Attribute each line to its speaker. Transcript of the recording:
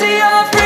Speaker 1: see your face.